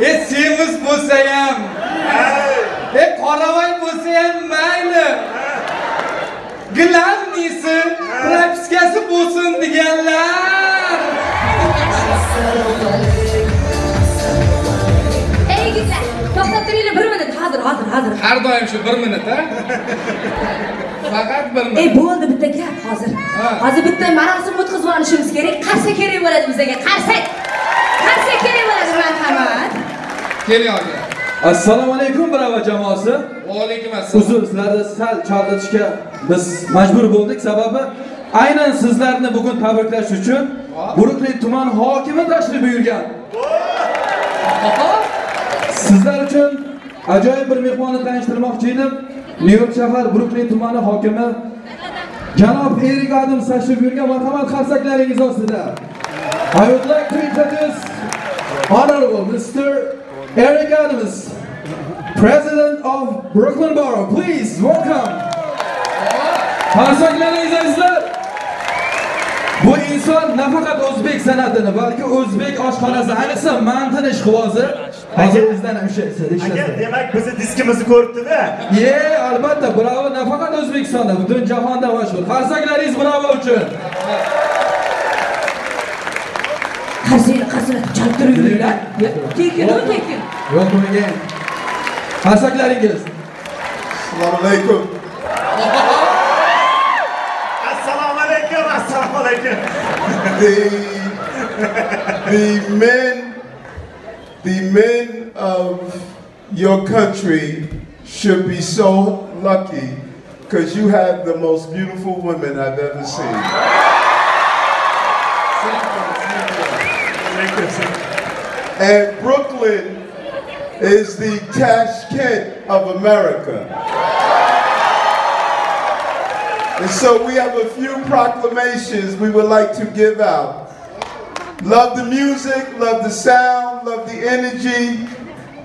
e semiz bo'lsa ham, e qoravoy bo'lsa ham mayli. Glavnisi propiskasi bo'lsin deganlar. Ey yigitlar, to'xtab turinglar bir minut. Hozir, hozir, hozir. Har doim shu 1 minut ha. Faqat 1 minut. Ey, bo'ldi bitta gap hozir. Hozir bitta marosim o'tkazib olishimiz kerak. Qarsa kerak bo'ladi bizga. Qarsak. Qarsak kerak bo'ladi, marhamat. Keling aka. assalomu alaykum bravo jamoasi. Va alaykum assalom. uzr sizlarni sal chalg'itishga biz majbur bo'ldik. Sababi aynan sizlarni bugun tabriklash uchun bruklin tuman hokimi tashrif buyurgan. Sizlar uchun ajoyib bir mehmonni tanishtirmoqchi edim nyu york shahar bruklin tumani hokimi janob erik adams tashrif buyurgan marhamat qarsaklaringiz ostida. I would like to introduce Honorable Mr. Eric Adams, President of Brooklyn Borough. Please welcome. Qarsaklaringiz azizlar. Bu inson nafaqat o'zbek san'atini, balki o'zbek oshxonasi, ayniqsa mantini ishqibozi. Hozir bizdan ham Aka, ishlaysiz. demak bizni diskimizni ko'ribdi-da. Ye, albatta, bravo, nafaqat O'zbekistonda, butun jahonda mashhur. Qarsaklaringiz bravo uchun. Qarsanglar, qarsanglar, chalib turinglar. Tekin, u tekin. Yo'q, bunga. Qarsaklaringiz. Assalomu alaykum. Assalomu alaykum, assalomu alaykum. The, the men, the men of your country should be so lucky because you have the most beautiful women I've ever seen. And Brooklyn is the Tashkent of America. And so we have a few proclamations we would like to give out. Love the music, love the sound, love the energy,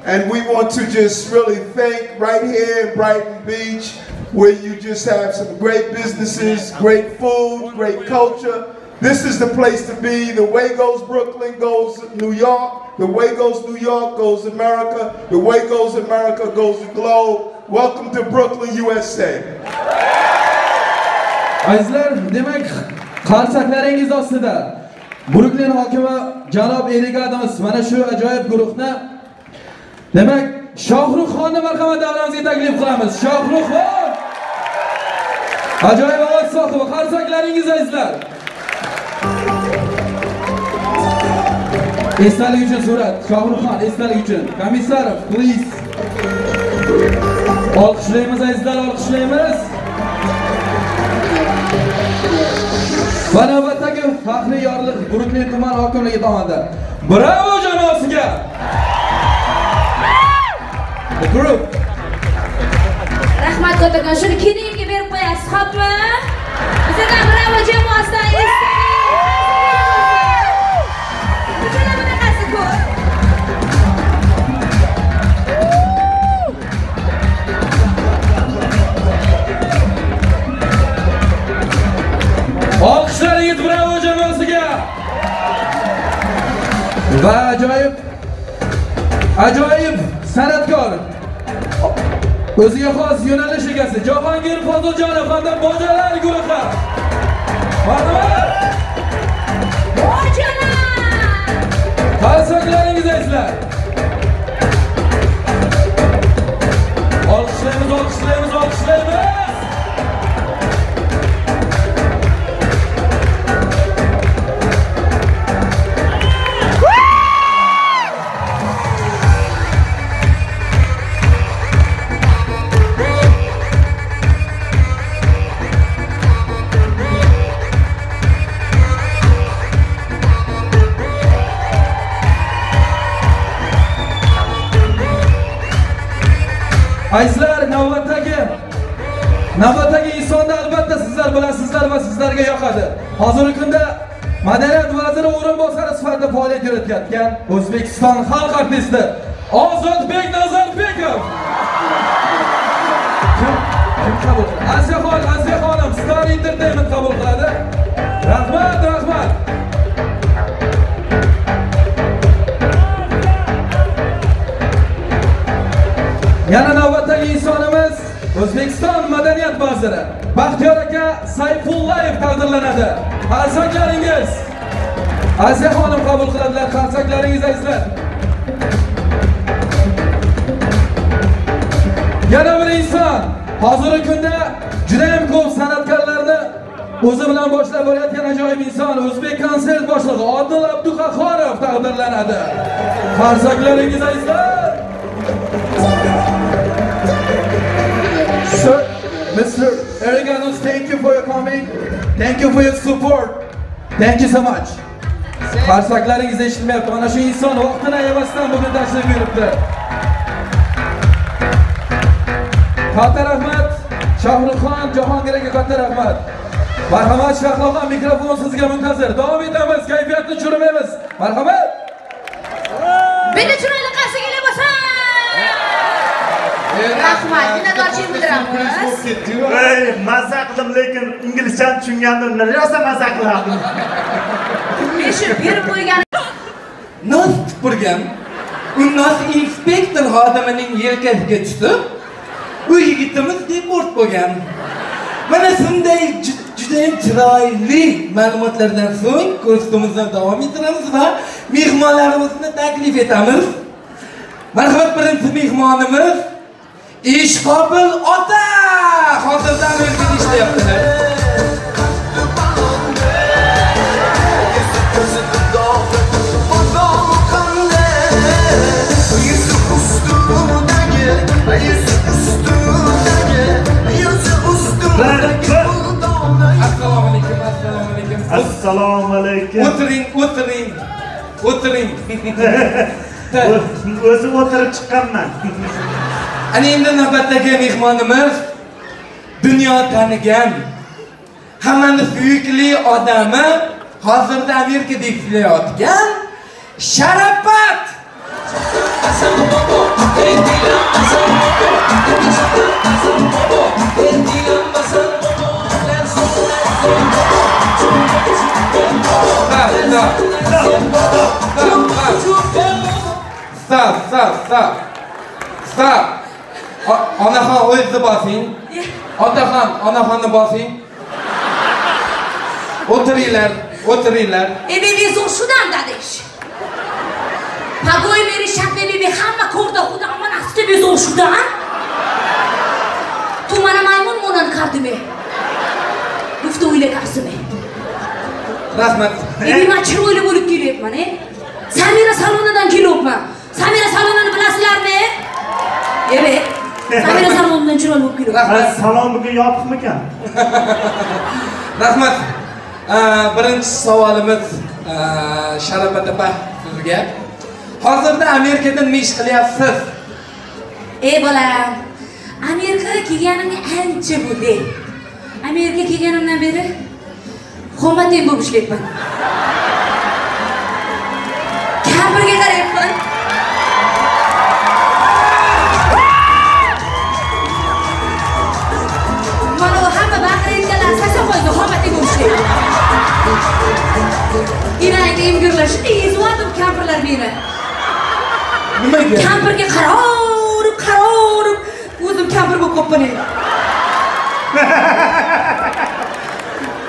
and we want to just really thank right here in Brighton Beach, where you just have some great businesses, great food, great culture. This is the place to be. The way goes Brooklyn goes New York. The way goes New York goes America. The way goes America goes the globe. Welcome to Brooklyn, USA. Azizlar, demak, qarsaklaringiz ostida Bruklin hokimi janob Erik Adams mana shu ajoyib guruhni demak, Shohruxxonni marhamat davramizga taklif qilamiz. Shohruxxon! Ajoyib ovoz sohibi, qarsaklaringiz azizlar. Esdalik uchun surat. Shohruxxon, esdalik uchun. Komissarov, please. Olqishlaymiz azizlar, olqishlaymiz. Va navbatdagi faxriy yorliq Bruklin tuman hokimligi tomonidan. Bravo jamoasiga! Group. Rahmat kattakon, shuni keyingiga berib qo'yasiz, xo'pmi? Bizdan bravo jamoasidan ajoyib san'atkor. O'ziga xos yo'nalish egasi jahongir foziljonov hamda bojalar guruhi. Marhamat. Qarsaklaringiz eslar olqishlaymiz olqishlaymiz olqishlaymiz O'zbekiston xalq artisti Ozodbek Nazarbekov. Kim kim qabul qiladi? Asiyaxon, Asiyaxonim Star Entertainment qabul qiladi. Rahmat, rahmat. Yana navbatdagi insonimiz O'zbekiston madaniyat vaziri Baxtiyor aka Sayfullayev taqdirlanadi. Qarsaklaringiz. Aziza xonim qabul qiladilar. Qarsaklaringiz azizlar. Yana bir inson hozirgi kunda juda ham ko'p san'atkorlarni o'zi bilan boshlab borayotgan ajoyib inson O'zbek konsert boshlig'i Odil Abduqahhorov taqdirlanadi. Qarsaklaringiz azizlar. Sir, Mr. Eriganos, thank you for your coming. Thank you for your support. Thank you so much. Qarsaklaringiz eshitilmayapti. Mana shu inson vaqtini ayamasdan bugun tashrif buyuribdi. Katta rahmat. Shohruxxon Jahongir aka katta rahmat. Marhamat Shahloxon mikrofon sizga muntazir. Davom etamiz, kayfiyatni tushirmaymiz. Marhamat. Beni chiroyli qarshi kela bo'lsin. Rahmat, minnatdorchilik bildiramiz. ey mazza qildim lekin inglizchani tushungandim rosa mazza qilardim berib qo'ygan nos tupurgan u nos inspektor xodimining yelkasiga tushib u yigitimiz deport bo'lgan. Mana shunday juda judayam chiroyli ma'lumotlardan so'ng ko'rsatuvimizni davom ettiramiz va mehmonlarimizni taklif etamiz. Marhamat birinchi mehmonimiz ishqobil ota! Hozirda amerikada ishlayaptilar assalomu alaykum assalomu alaykum assalomu alaykum o'tiring o'tiring o'tiring o'zim o'tirib chiqqanman ana endi navbatdagi mehmonimiz dunyo tanigan hammani suyukli odami hozirda amerikada ishlayotgan sharafat Stop, stop, stop. Stop. Anahan, o yüzden Onahan o'zni bosing. Otaxon, onaxonni bosing. O'tiringlar, o'tiringlar. Ebe bezor shudan dadish. Pagoy meri shakle bebe hamma ko'rda xudo amon asti bezor shudan. Mana maymun monan kardime. Gufta o'yla karsime. Rahmat. Bebi men chiroyli bo'lib kelyapman, e. Samira salonidan kelyapman. Samira salonini bilasizlarmi? Evet. Samira salonidan chiroyli bo'lib kelyapman. Rahmat. salon bugun yopiqmikan Rahmat. Birinchi savolimiz aa, Sharafat opa sizga. Hozirda Amerikada nima ish qilyapsiz? ey bolam amerikaga kelganimga ancha bo'ldi. Amerikaga kelganimdan beri xomateng bo'lib ishlayapman kampirga qarayapman. Mana u hamma baqirayotganlar saksofoniga xomateng bo'lib ishlayapman inangga emgirlar shunday eziyotib kampirlar meni. Nimaga? kampirga qarorib o'zim kampir bo'lib qolibman endi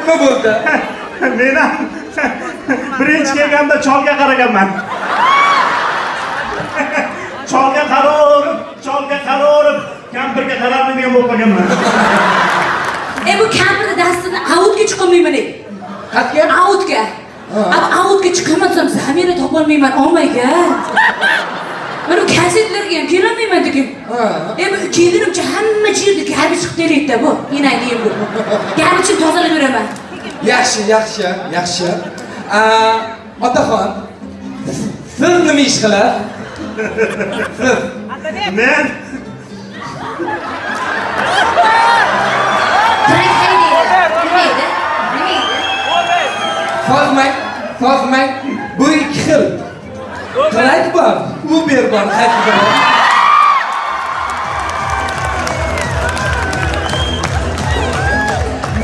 nima bo'ldi men ham birinchi kelganda cholga qaraganman cholga qarorib cholga qarorib kampirga qararmaydigan bo'lib qolganman e bu kampirni dastini autga chiqolmayman endi qayerga autga autga chiqamasam zamira topolmayman ommaga bu kasetlarga ham kelolmayman degan Ha. e bu kelinimcha hamma yerda garbi chiqib kelayapti bu. Enangni endi garbichini tozalab beraman yaxshi yaxshi yaxshi. Otaxon siz nima ish qilasiz men? Nima edi sozmang sozmang bu ikki xil trak bor uber bor qaysi biri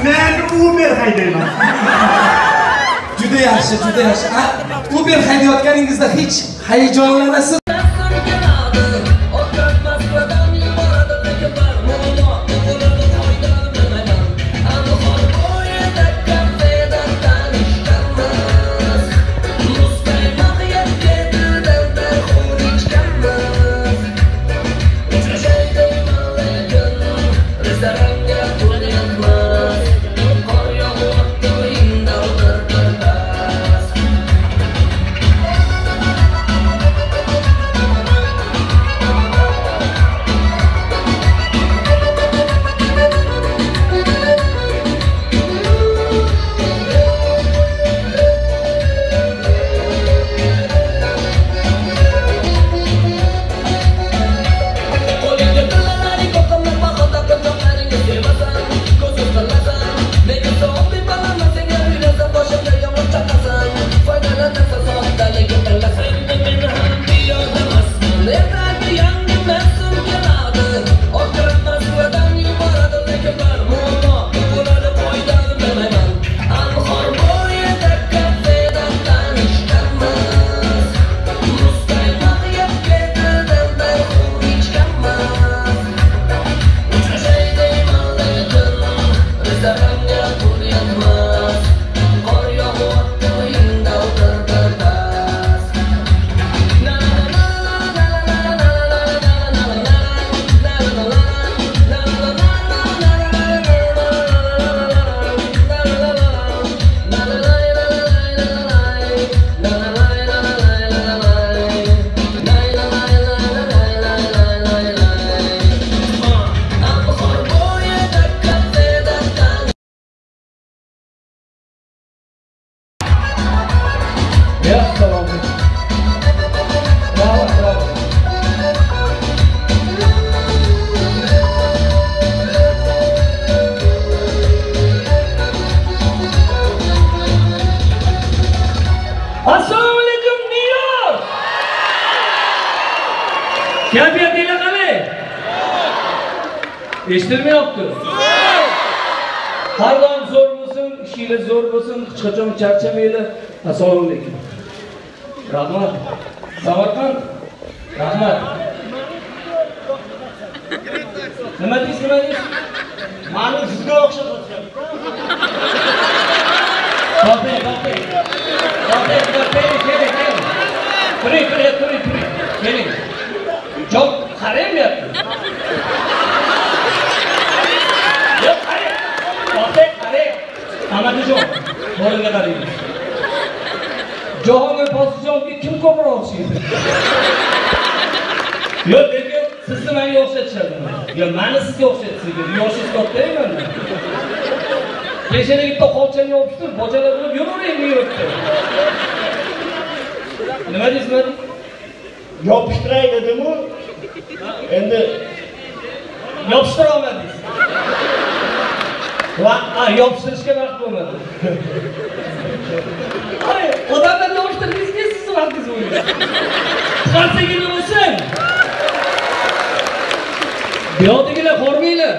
men uber haydayman. Juda yaxshi juda yaxshi uber haydayotganingizda hech hayajonlanasiz eshitilmayapti har doim zo'r bo'lsin ishinglar zo'r bo'lsin hech qachon charchamanglar assalomu alaykum rahmat. Samarqand rahmat. Nima deysiz nima deysiz mani sizga o'xshatasiz Toping, toping. Toping, keling, keling, keling. Turing, turing, turing, turing. Keling. Bo'limga qaraymiz. Jahongir Posijonga kim ko'proq o'xshaydi? Yo'q, lekin sizni menga o'xshatishadi. Yo, mani sizga o'xshatishadi. Yoshingiz katta ekan. Kechada bitta qolchani yopishtirib, bojalar bo'lib yuravering. Nima deysiz, nima deysiz? Yopishtiray dedimu, endi ha, yopishtirishga vaqt bo'lmadi. Ay, odamlar yopishtirgizga siz vaqtingiz bo'lmaydi. Chiqarsagina bo'lsin. Buyoqdagilar qormanglar.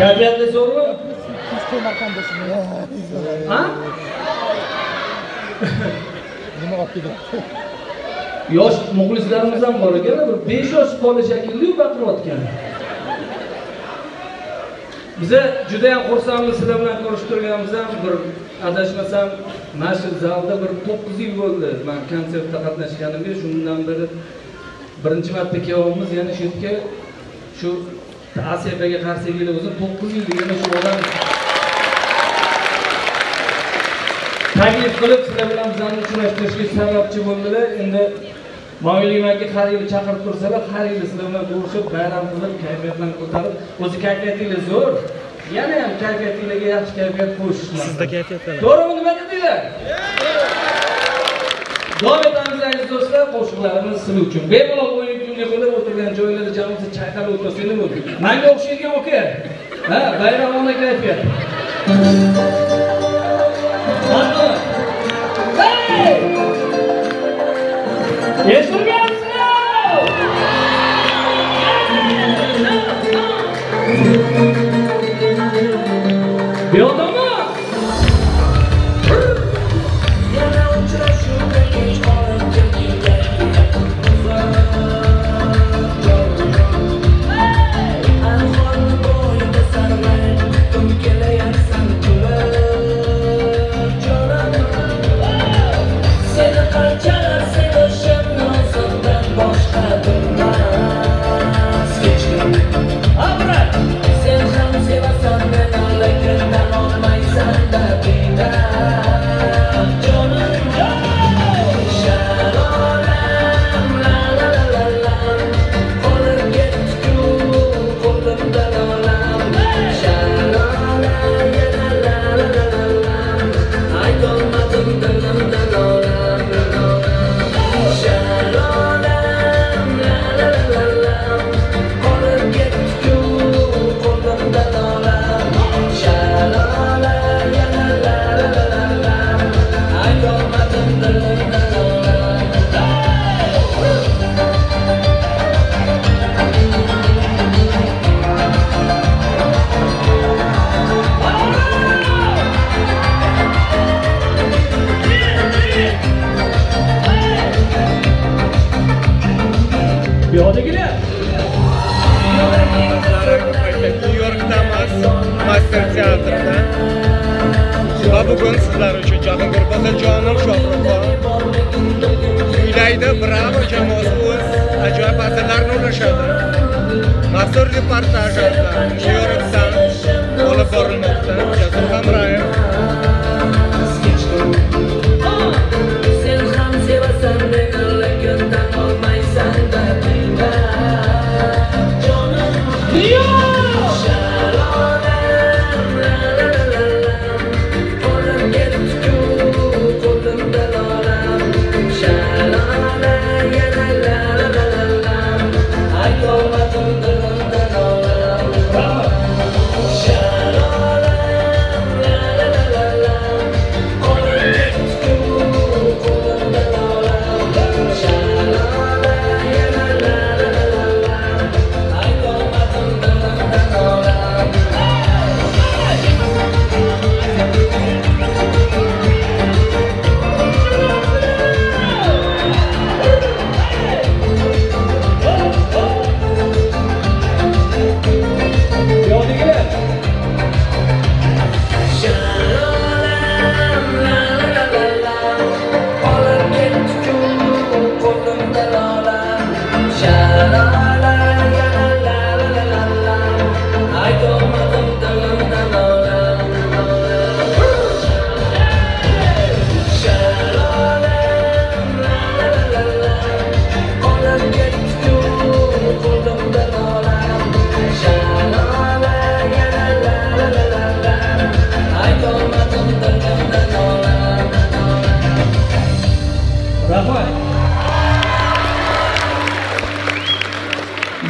kayfiyatlar zo'rmi? Ha? yosh muxlislarimiz ham bor ekan bir besh yosh bola shekilli baqirayotgan biza judayam xursandmiz sizlar bilan ko'rishib turganimizdan bir adashmasam mana shu zalda bir to'qqiz yil bo'ldi. Man konsertda qatnashganimga shundan beri birinchi marta kelyapmiz yana shu yerga shu asfaga qarshi kelib o'zi to'qqiz yil yana shu odam taklif qilib sizlar bilan bizani uchrashtirishga sababchi bo'ldilar. Endi moylimaga har yili chaqirib tursalar har yili sizlar bilan ko'rishib bayram qilib kayfiyatlarni ko'tarib o'zi kayfiyatinglar zo'r. Yana ham kayfiyatinglarga yaxshi kayfiyat qo'shishmoqda sizda kayfiyat to'g'rimi nima dedinglar davom etamiz aziz do'stlar qo'shiqlarimiz sizlar uchun. Bemalol o'yin kunga qilib o'tirgan joylarda jamoasi chayqalib o'tirsangiz bo'ldi manga o'xshagan uka ha bayramona kayfiyat. Hey! Esse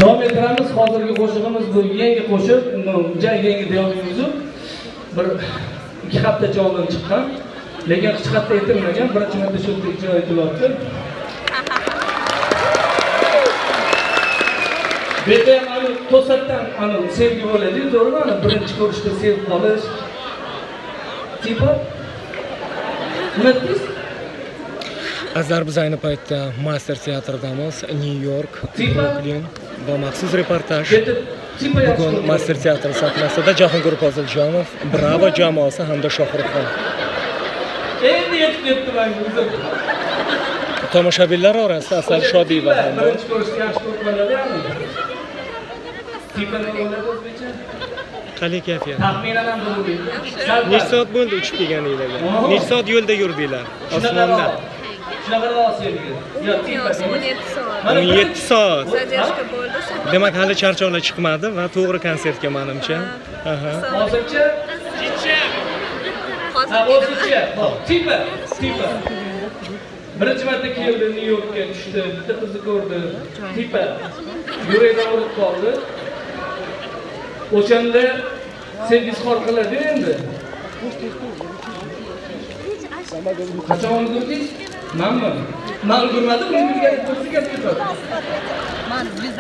Davom ettiramiz. Hozirgi qo'shig'imiz bu yangi qo'shiq. Ja yangi deyolmaymiz. Bir ikki haftacha oldin chiqqan. Lekin hech qayerda aytilmagan. Birinchi marta shu yerda ijro etilyapti. Bu yerda ham ani to'satdan ani sevgi bo'ladiyu to'g'rimi? Ani birinchi ko'rishda sevib qolish. Tipa nima Azar biz ayni paytda Master teatridamiz, New York, Brooklyn va maxsus reportaj. Bugun Master teatri sahnasida Jahongir Poziljonov, Bravo jamoasi hamda Shohruxxon. endi yetib ketdiman o'zim Tomoshabinlar orasida Asal Shodiyeva ham bor. birinchi ko'rishni yaxshi ko'rib qoladimi Qalay kayfiyat? taxminan ham Sal Necha soat bo'ldi uchib kelganinglarga? Necha soat yo'lda yurdinglar? Osmonda. Shunaqa yo tipa 17 soat. Mana 17 soat. Задержка bo'ldi. Demak, hali charchoqlar chiqmadi va to'g'ri konsertga menimcha. Aha. hozircha Hozir ha kelaman. o'zicha hop tipa tipa birinchi marta keldi nyu yorkka tushdi bitta qizni ko'rdi tipa yurakdan urib qoldi o'shanda sevgisi xor qiladi endi qachon ulgurdingiz manmi man o'zi gap ketadi.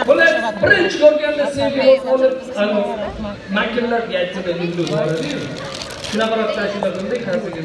Bular birinchi ko'rganda sevgi olib makillarga ulguradi shunaqa ashula qildik hozirgi